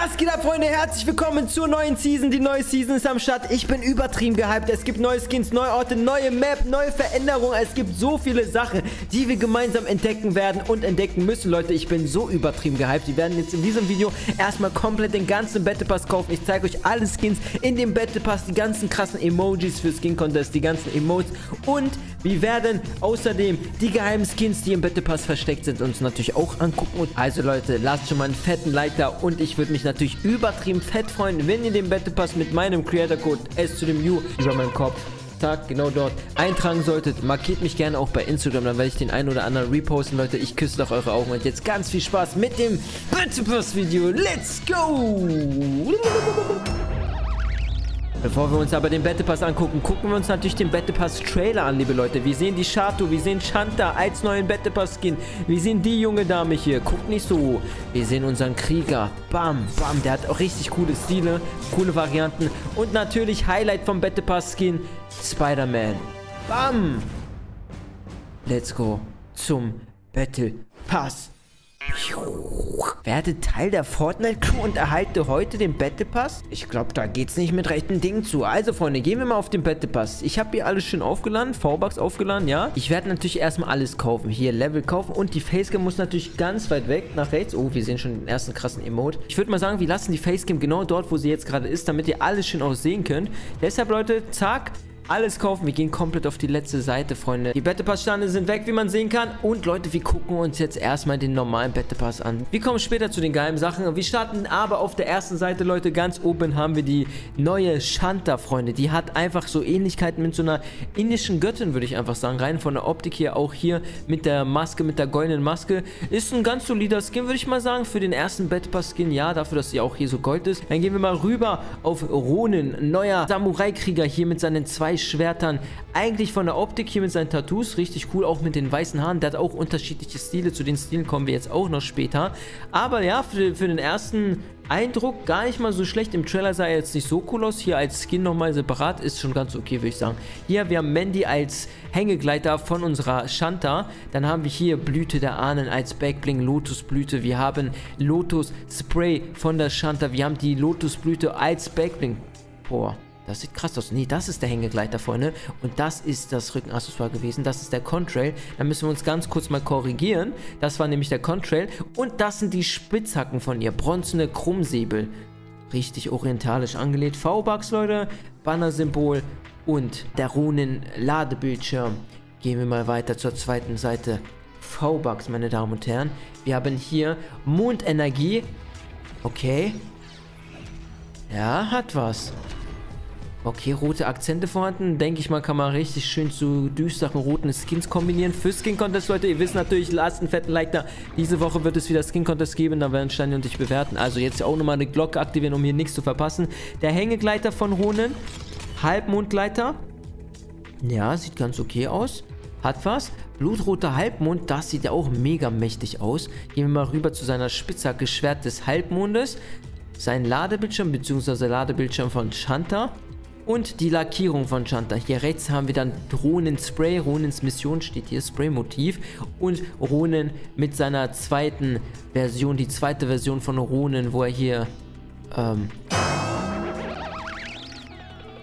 Was geht ab, Freunde? Herzlich willkommen zur neuen Season. Die neue Season ist am Start. Ich bin übertrieben gehypt. Es gibt neue Skins, neue Orte, neue Map, neue Veränderungen. Es gibt so viele Sachen, die wir gemeinsam entdecken werden und entdecken müssen, Leute. Ich bin so übertrieben gehypt. Wir werden jetzt in diesem Video erstmal komplett den ganzen Battle Pass kaufen. Ich zeige euch alle Skins in dem Battle Pass, die ganzen krassen Emojis für Skin Contest, die ganzen Emotes und wir werden außerdem die geheimen Skins, die im Battle Pass versteckt sind, uns natürlich auch angucken. Also Leute, lasst schon mal einen fetten Like da und ich würde mich natürlich übertrieben fett freuen, wenn ihr den Battle Pass mit meinem Creator Code S zu dem U über meinem Kopf Tag genau dort eintragen solltet. Markiert mich gerne auch bei Instagram, dann werde ich den einen oder anderen reposten. Leute, ich küsse doch eure Augen und jetzt ganz viel Spaß mit dem Battle Pass Video. Let's go! Bevor wir uns aber den Battle Pass angucken, gucken wir uns natürlich den Battle Pass Trailer an, liebe Leute. Wir sehen die Shato, wir sehen Shanta als neuen Battle Pass Skin. Wir sehen die junge Dame hier, guckt nicht so. Wir sehen unseren Krieger. Bam, bam, der hat auch richtig coole Stile, coole Varianten. Und natürlich Highlight vom Battle Pass Skin, Spider-Man. Bam. Let's go zum Battle Pass. Werde Teil der Fortnite-Crew und erhalte heute den Battle Pass? Ich glaube, da geht's nicht mit rechten Dingen zu. Also, Freunde, gehen wir mal auf den Battle Pass. Ich habe hier alles schön aufgeladen, V-Bucks aufgeladen, ja. Ich werde natürlich erstmal alles kaufen. Hier, Level kaufen und die Facecam muss natürlich ganz weit weg nach rechts. Oh, wir sehen schon den ersten krassen Emote. Ich würde mal sagen, wir lassen die Facecam genau dort, wo sie jetzt gerade ist, damit ihr alles schön auch sehen könnt. Deshalb, Leute, zack, alles kaufen. Wir gehen komplett auf die letzte Seite, Freunde. Die Battle Pass Stande sind weg, wie man sehen kann. Und Leute, wir gucken uns jetzt erstmal den normalen Battle Pass an. Wir kommen später zu den geheimen Sachen. Wir starten aber auf der ersten Seite, Leute. Ganz oben haben wir die neue Shanta, Freunde. Die hat einfach so Ähnlichkeiten mit so einer indischen Göttin, würde ich einfach sagen. Rein von der Optik hier, auch hier mit der Maske, mit der goldenen Maske. Ist ein ganz solider Skin, würde ich mal sagen. Für den ersten Battle Pass Skin, ja, dafür, dass sie auch hier so gold ist. Dann gehen wir mal rüber auf Ronin. Neuer Samurai-Krieger hier mit seinen zwei Schwertern. Eigentlich von der Optik hier mit seinen Tattoos richtig cool, auch mit den weißen Haaren. Der hat auch unterschiedliche Stile, zu den Stilen kommen wir jetzt auch noch später. Aber ja, für, für den ersten Eindruck gar nicht mal so schlecht. Im Trailer sah er jetzt nicht so cool aus. Hier als Skin nochmal separat ist schon ganz okay, würde ich sagen. Hier, wir haben Mandy als Hängegleiter von unserer Shanta. Dann haben wir hier Blüte der Ahnen als Backbling, Lotusblüte. Wir haben Lotus Spray von der Shanta. Wir haben die Lotusblüte als Backbling. Boah. Das sieht krass aus. Nee, das ist der Hängegleiter, Freunde. Und das ist das Rückenaccessoire gewesen. Das ist der Contrail. Da müssen wir uns ganz kurz mal korrigieren. Das war nämlich der Contrail. Und das sind die Spitzhacken von ihr. Bronzene Krummsäbel. Richtig orientalisch angelegt. V-Bucks, Leute. Banner-Symbol. Und der Runen-Ladebildschirm. Gehen wir mal weiter zur zweiten Seite. V-Bucks, meine Damen und Herren. Wir haben hier Mondenergie. Okay. Ja, hat was. Okay, rote Akzente vorhanden. Denke ich mal, kann man richtig schön zu düsteren roten Skins kombinieren. Für Skin Contest, Leute, ihr wisst natürlich, lasst einen fetten Like da. Diese Woche wird es wieder Skin Contest geben, da werden Steine und ich bewerten. Also jetzt auch nochmal eine Glocke aktivieren, um hier nichts zu verpassen. Der Hängegleiter von Ronen. Halbmondgleiter. Ja, sieht ganz okay aus. Hat was. Blutroter Halbmond, das sieht ja auch mega mächtig aus. Gehen wir mal rüber zu seiner Spitzhacke Schwert des Halbmondes. Sein Ladebildschirm bzw. Ladebildschirm von Shanta. Und die Lackierung von Shanta. Hier rechts haben wir dann Ronin-Spray. Ronins Mission steht hier, Spray-Motiv. Und Ronin mit seiner zweiten Version, die zweite Version von Ronin, wo er hier, ähm,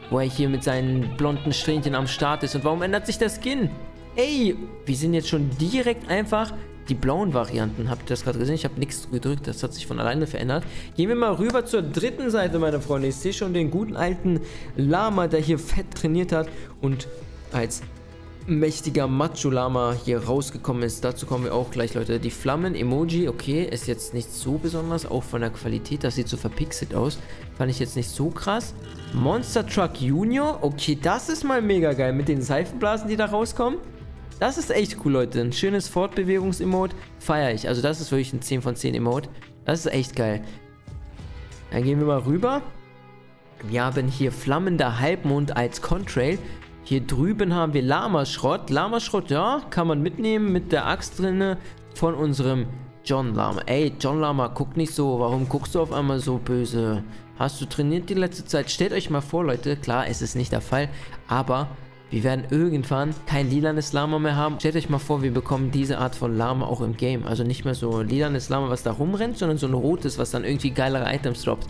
wo er hier mit seinen blonden Strähnchen am Start ist. Und warum ändert sich der Skin? Ey, wir sind jetzt schon direkt einfach die blauen Varianten. Habt ihr das gerade gesehen? Ich habe nichts gedrückt. Das hat sich von alleine verändert. Gehen wir mal rüber zur dritten Seite, meine Freunde. Ich sehe schon den guten alten Lama, der hier fett trainiert hat und als mächtiger Macho-Lama hier rausgekommen ist. Dazu kommen wir auch gleich, Leute. Die Flammen-Emoji, okay, ist jetzt nicht so besonders, auch von der Qualität. Das sieht so verpixelt aus. Fand ich jetzt nicht so krass. Monster Truck Junior, okay, das ist mal mega geil mit den Seifenblasen, die da rauskommen. Das ist echt cool, Leute. Ein schönes Fortbewegungs-Emote. Feiere ich. Also das ist wirklich ein 10 von 10 Emote. Das ist echt geil. Dann gehen wir mal rüber. Wir haben hier flammender Halbmond als Contrail. Hier drüben haben wir Lama-Schrott. Lama-Schrott, ja, kann man mitnehmen mit der Axt drinne von unserem John Lama. Ey, John Lama, guck nicht so. Warum guckst du auf einmal so böse? Hast du trainiert die letzte Zeit? Stellt euch mal vor, Leute. Klar, es ist nicht der Fall. Aber Wir werden irgendwann kein lilanes Lama mehr haben. Stellt euch mal vor, wir bekommen diese Art von Lama auch im Game. Also nicht mehr so lilanes Lama, was da rumrennt, sondern so ein rotes, was dann irgendwie geilere Items droppt.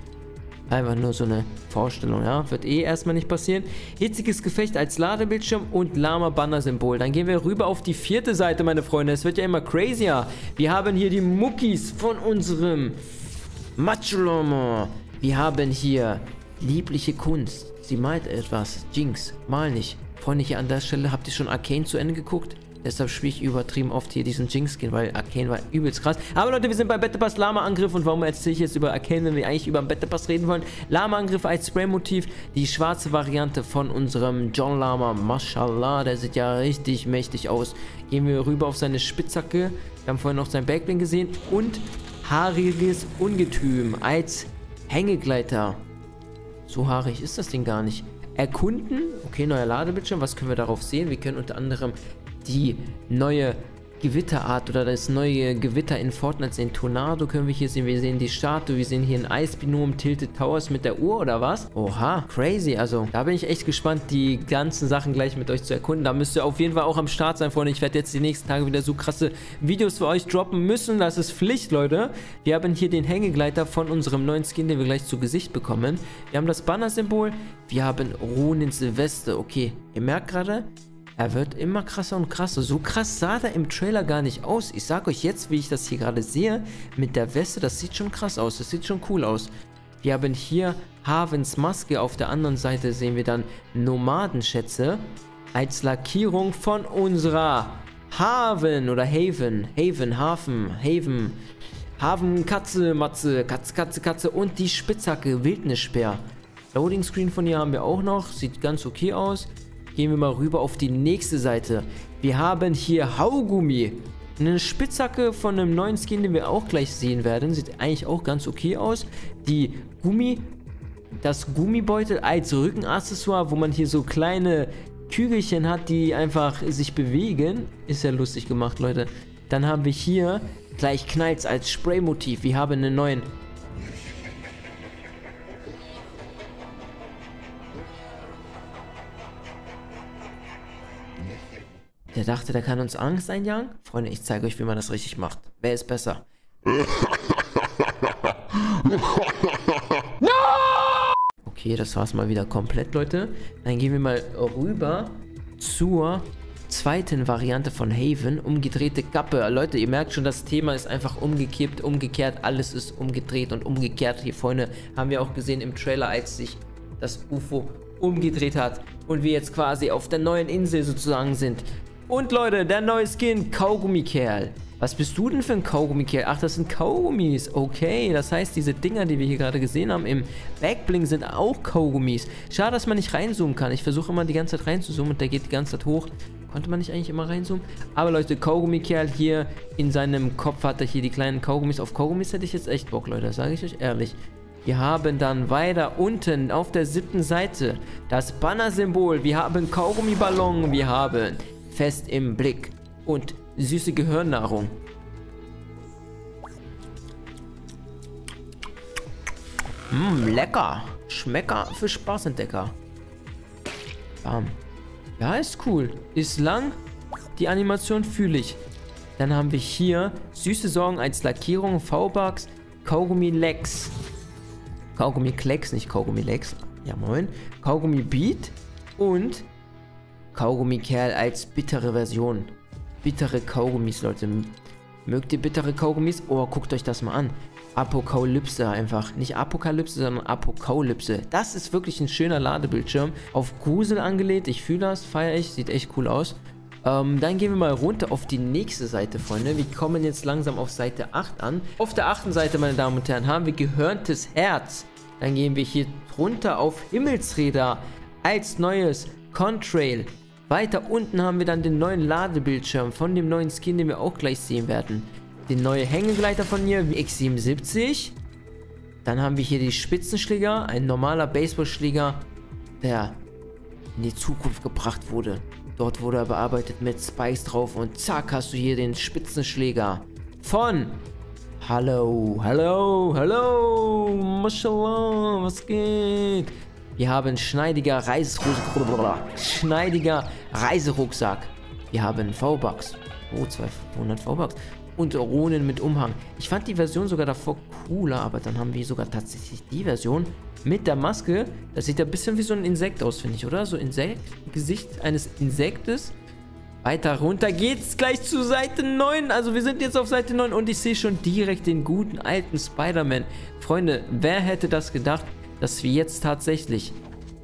Einfach nur so eine Vorstellung, ja. Wird eh erstmal nicht passieren. Hitziges Gefecht als Ladebildschirm und Lama-Banner-Symbol. Dann gehen wir rüber auf die vierte Seite, meine Freunde. Es wird ja immer crazier. Wir haben hier die Muckis von unserem Machulama. Wir haben hier liebliche Kunst. Sie malt etwas. Jinx, mal nicht. Freunde, hier an der Stelle habt ihr schon Arcane zu Ende geguckt? Deshalb spiele ich übertrieben oft hier diesen Jinx-Skin, weil Arcane war übelst krass. Aber Leute, wir sind bei Battle Pass Lama-Angriff und warum erzähle ich jetzt über Arcane, wenn wir eigentlich über Battle Pass reden wollen? Lama-Angriff als Spray-Motiv, die schwarze Variante von unserem John Lama. Mashallah, der sieht ja richtig mächtig aus. Gehen wir rüber auf seine Spitzhacke. Wir haben vorhin noch sein Backbling gesehen. Und haariges Ungetüm als Hängegleiter. So haarig ist das Ding gar nicht. Erkunden. Okay, neuer Ladebildschirm. Was können wir darauf sehen? Wir können unter anderem die neue Gewitterart oder das neue Gewitter in Fortnite sehen. Tornado können wir hier sehen. Wir sehen die Statue. Wir sehen hier ein Eisbinom, Tilted Towers mit der Uhr oder was? Oha, crazy. Also da bin ich echt gespannt, die ganzen Sachen gleich mit euch zu erkunden. Da müsst ihr auf jeden Fall auch am Start sein, Freunde. Ich werde jetzt die nächsten Tage wieder so krasse Videos für euch droppen müssen. Das ist Pflicht, Leute. Wir haben hier den Hängegleiter von unserem neuen Skin, den wir gleich zu Gesicht bekommen. Wir haben das Banner-Symbol. Wir haben Ronins Weste. Okay, ihr merkt gerade, er wird immer krasser und krasser. So krass sah er im Trailer gar nicht aus. Ich sag euch jetzt, wie ich das hier gerade sehe, mit der Weste, das sieht schon krass aus. Das sieht schon cool aus. Wir haben hier Havens Maske. Auf der anderen Seite sehen wir dann Nomadenschätze als Lackierung von unserer Haven oder Haven. Haven, Hafen, Haven. Haven, Katze, Matze, Katze, Katze, Katze und die Spitzhacke, Wildnisspeer. Loading Screen von ihr haben wir auch noch. Sieht ganz okay aus. Gehen wir mal rüber auf die nächste Seite. Wir haben hier Haugummi. Eine Spitzhacke von einem neuen Skin, den wir auch gleich sehen werden. Sieht eigentlich auch ganz okay aus. Die Gummi, das Gummibeutel als Rückenaccessoire, wo man hier so kleine Kügelchen hat, die einfach sich bewegen. Ist ja lustig gemacht, Leute. Dann haben wir hier gleich Knalls als Spraymotiv. Wir haben einen neuen Der dachte, der kann uns Angst einjagen? Freunde, ich zeige euch, wie man das richtig macht. Wer ist besser? Okay, das war's mal wieder komplett, Leute. Dann gehen wir mal rüber zur zweiten Variante von Haven, umgedrehte Kappe. Leute, ihr merkt schon, das Thema ist einfach umgekippt, umgekehrt, alles ist umgedreht und umgekehrt. Hier vorne haben wir auch gesehen im Trailer, als sich das UFO umgedreht hat und wir jetzt quasi auf der neuen Insel sozusagen sind. Und Leute, der neue Skin, Kaugummi-Kerl. Was bist du denn für ein Kaugummi-Kerl? Ach, das sind Kaugummis. Okay, das heißt, diese Dinger, die wir hier gerade gesehen haben im Backbling, sind auch Kaugummis. Schade, dass man nicht reinzoomen kann. Ich versuche immer die ganze Zeit reinzuzoomen und der geht die ganze Zeit hoch. Konnte man nicht eigentlich immer reinzoomen? Aber Leute, Kaugummi-Kerl hier in seinem Kopf hat er hier die kleinen Kaugummis. Auf Kaugummis hätte ich jetzt echt Bock, Leute. Sage ich euch ehrlich. Wir haben dann weiter unten auf der siebten Seite das Banner-Symbol. Wir haben Kaugummi-Ballon. Wir haben fest im Blick und süße Gehörnahrung. Mmm, lecker. Schmecker für Spaßentdecker. Bam. Ja, ist cool. Ist lang. Die Animation fühle ich. Dann haben wir hier süße Sorgen als Lackierung, V-Bucks, Kaugummi Lex. Kaugummi Klecks, nicht Kaugummi Lex. Ja, moin. Kaugummi Beat und Kaugummi-Kerl als bittere Version. Bittere Kaugummis, Leute. Mögt ihr bittere Kaugummis? Oh, guckt euch das mal an. Apokalypse einfach. Nicht Apokalypse, sondern Apokalypse. Das ist wirklich ein schöner Ladebildschirm. Auf Grusel angelehnt. Ich fühle das, feiere ich. Sieht echt cool aus. Ähm, dann gehen wir mal runter auf die nächste Seite, Freunde. Wir kommen jetzt langsam auf Seite 8 an. Auf der achten Seite, meine Damen und Herren, haben wir gehörntes Herz. Dann gehen wir hier runter auf Himmelsräder als neues Contrail. Weiter unten haben wir dann den neuen Ladebildschirm von dem neuen Skin, den wir auch gleich sehen werden. Den neuen Hängegleiter von mir, X77. Dann haben wir hier die Spitzenschläger, ein normaler Baseballschläger, der in die Zukunft gebracht wurde. Dort wurde er bearbeitet mit Spikes drauf und zack hast du hier den Spitzenschläger von Hallo, hallo, hallo, mashallah, was geht? Wir haben schneidiger, Reis schneidiger Reiserucksack. Wir haben V-Bucks. Oh, 200 V-Bucks. Und Runen mit Umhang. Ich fand die Version sogar davor cooler, aber dann haben wir sogar tatsächlich die Version mit der Maske. Das sieht ja ein bisschen wie so ein Insekt aus, finde ich, oder? So Insekt, Gesicht eines Insektes. Weiter runter geht's gleich zu Seite 9. Also wir sind jetzt auf Seite 9 und ich sehe schon direkt den guten alten Spider-Man. Freunde, wer hätte das gedacht, dass wir jetzt tatsächlich...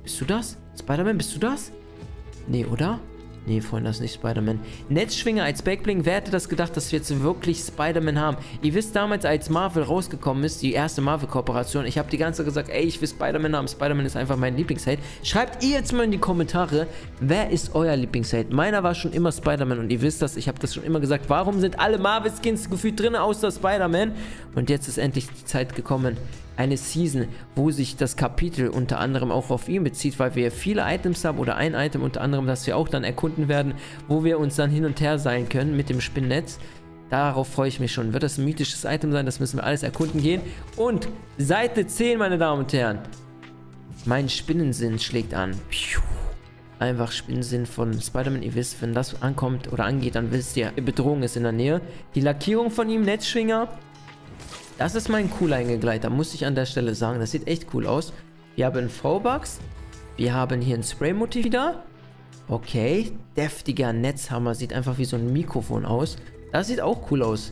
Bist du das? Spider-Man, bist du das? Nee, oder? Nee, Freunde, das ist nicht Spider-Man. Netzschwinger als Backbling, wer hätte das gedacht, dass wir jetzt wirklich Spider-Man haben? Ihr wisst damals, als Marvel rausgekommen ist, die erste Marvel-Kooperation, ich habe die ganze Zeit gesagt, ey, ich will Spider-Man haben. Spider-Man ist einfach mein Lieblingsheld. Schreibt ihr jetzt mal in die Kommentare, wer ist euer Lieblingsheld? Meiner war schon immer Spider-Man und ihr wisst das, ich habe das schon immer gesagt. Warum sind alle Marvel-Skins gefühlt drin, außer Spider-Man? Und jetzt ist endlich die Zeit gekommen, eine Season, wo sich das Kapitel unter anderem auch auf ihn bezieht, weil wir viele Items haben oder ein Item unter anderem, das wir auch dann erkunden werden, wo wir uns dann hin und her sein können mit dem Spinnnetz. Darauf freue ich mich schon. Wird das ein mythisches Item sein? Das müssen wir alles erkunden gehen. Und Seite 10, meine Damen und Herren. Mein Spinnensinn schlägt an. Einfach Spinnensinn von Spider-Man. Ihr wisst, wenn das ankommt oder angeht, dann wisst ihr, Bedrohung ist in der Nähe. Die Lackierung von ihm, Netzschwinger, das ist mein Cool-Eingegleiter, muss ich an der Stelle sagen. Das sieht echt cool aus. Wir haben V-Bucks. Wir haben hier ein Spray-Motiv wieder. Okay, deftiger Netzhammer. Sieht einfach wie so ein Mikrofon aus. Das sieht auch cool aus.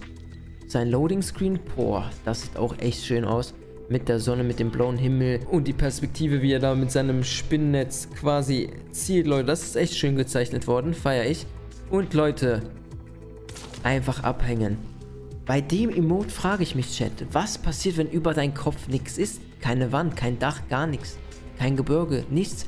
Sein Loading-Screen, boah, das sieht auch echt schön aus. Mit der Sonne, mit dem blauen Himmel und die Perspektive, wie er da mit seinem Spinnennetz quasi zielt, Leute. Das ist echt schön gezeichnet worden, feiere ich. Und Leute, einfach abhängen. Bei dem Emote frage ich mich, Chat, was passiert, wenn über deinem Kopf nichts ist? Keine Wand, kein Dach, gar nichts. Kein Gebirge, nichts.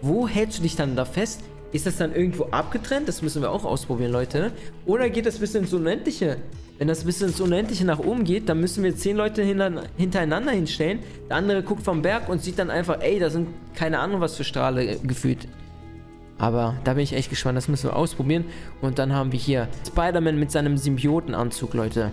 Wo hältst du dich dann da fest? Ist das dann irgendwo abgetrennt? Das müssen wir auch ausprobieren, Leute. Oder geht das bis ins Unendliche? Wenn das bis ins Unendliche nach oben geht, dann müssen wir zehn Leute hintereinander hinstellen. Der andere guckt vom Berg und sieht dann einfach, ey, da sind keine Ahnung was für Strahle gefühlt aber da bin ich echt gespannt. Das müssen wir ausprobieren. Und dann haben wir hier Spider-Man mit seinem Symbiotenanzug, Leute.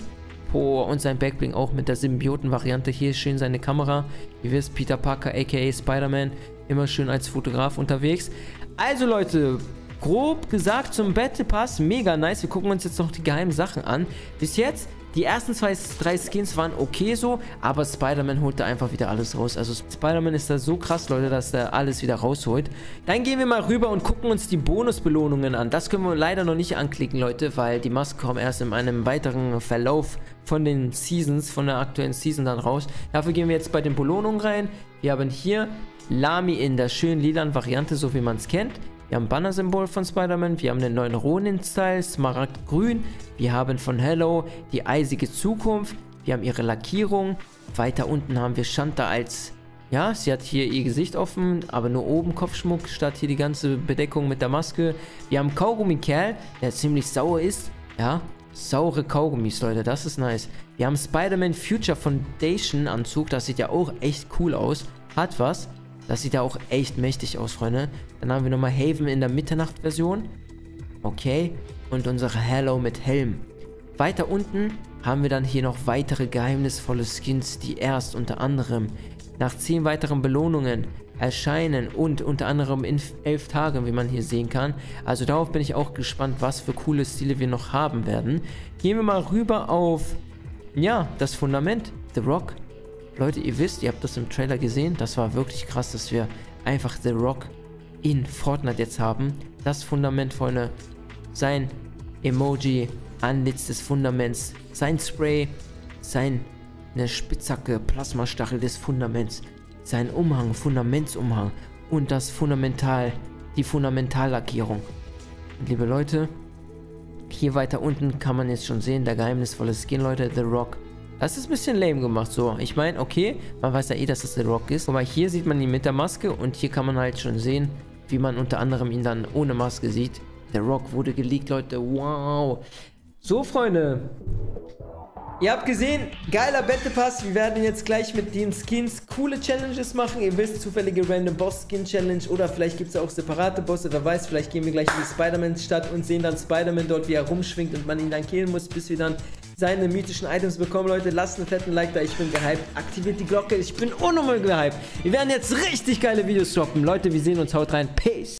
Oh, und sein Backbling auch mit der Symbioten-Variante. Hier ist schön seine Kamera. Ihr wisst, Peter Parker, a.k.a. Spider-Man, immer schön als Fotograf unterwegs. Also, Leute, grob gesagt zum Battle Pass, mega nice. Wir gucken uns jetzt noch die geheimen Sachen an. Bis jetzt die ersten zwei, drei Skins waren okay so, aber Spider-Man holte einfach wieder alles raus. Also Spider-Man ist da so krass, Leute, dass er alles wieder rausholt. Dann gehen wir mal rüber und gucken uns die Bonusbelohnungen an. Das können wir leider noch nicht anklicken, Leute, weil die Masken kommen erst in einem weiteren Verlauf von den Seasons, von der aktuellen Season dann raus. Dafür gehen wir jetzt bei den Belohnungen rein. Wir haben hier Lami in der schönen lilan Variante, so wie man es kennt. Wir haben Banner-Symbol von Spider-Man, wir haben den neuen Ronin-Style, Smaragd-Grün, wir haben von Hello die eisige Zukunft, wir haben ihre Lackierung, weiter unten haben wir Shanta als, ja, sie hat hier ihr Gesicht offen, aber nur oben Kopfschmuck, statt hier die ganze Bedeckung mit der Maske. Wir haben Kaugummi-Kerl, der ziemlich sauer ist, ja, saure Kaugummis, Leute, das ist nice. Wir haben Spider-Man Future Foundation Anzug, das sieht ja auch echt cool aus, hat was. Das sieht ja auch echt mächtig aus, Freunde. Dann haben wir nochmal Haven in der Mitternacht-Version. Okay. Und unsere Hello mit Helm. Weiter unten haben wir dann hier noch weitere geheimnisvolle Skins, die erst unter anderem nach 10 weiteren Belohnungen erscheinen und unter anderem in 11 Tagen, wie man hier sehen kann. Also darauf bin ich auch gespannt, was für coole Stile wir noch haben werden. Gehen wir mal rüber auf, ja, das Fundament, The Rock. Leute, ihr wisst, ihr habt das im Trailer gesehen, das war wirklich krass, dass wir einfach The Rock in Fortnite jetzt haben. Das Fundament, Freunde, sein Emoji, Anlitz des Fundaments, sein Spray, seine Spitzhacke, Plasmastachel des Fundaments, sein Umhang, Fundamentsumhang und das Fundamental, die Fundamentallackierung. Und liebe Leute, hier weiter unten kann man jetzt schon sehen, der geheimnisvolle Skin, Leute, The Rock. Das ist ein bisschen lame gemacht, so. Ich meine, okay, man weiß ja eh, dass das The Rock ist. Aber hier sieht man ihn mit der Maske und hier kann man halt schon sehen, wie man unter anderem ihn dann ohne Maske sieht. The Rock wurde geleakt, Leute. Wow. So, Freunde. Ihr habt gesehen, geiler Battle Pass. Wir werden jetzt gleich mit den Skins coole Challenges machen. Ihr wisst, zufällige Random Boss Skin Challenge oder vielleicht gibt es auch separate Bosse. Wer weiß, vielleicht gehen wir gleich in die Spider-Man-Stadt und sehen dann Spider-Man dort, wie er rumschwingt und man ihn dann killen muss, bis wir dann seine mythischen Items bekommen, Leute. Lasst einen fetten Like da, ich bin gehypt. Aktiviert die Glocke, ich bin unnormal gehypt. Wir werden jetzt richtig geile Videos droppen. Leute, wir sehen uns, haut rein. Peace.